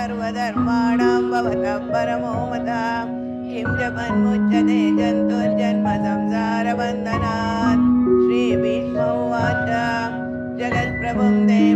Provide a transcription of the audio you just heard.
सर्वधर्माणां भवतः परमो मता किं जपन्मुच्यते जन्तुर्जन्म जन्तुर्जन्म श्रीभीष्म उवाच जगत्प्रभुं देव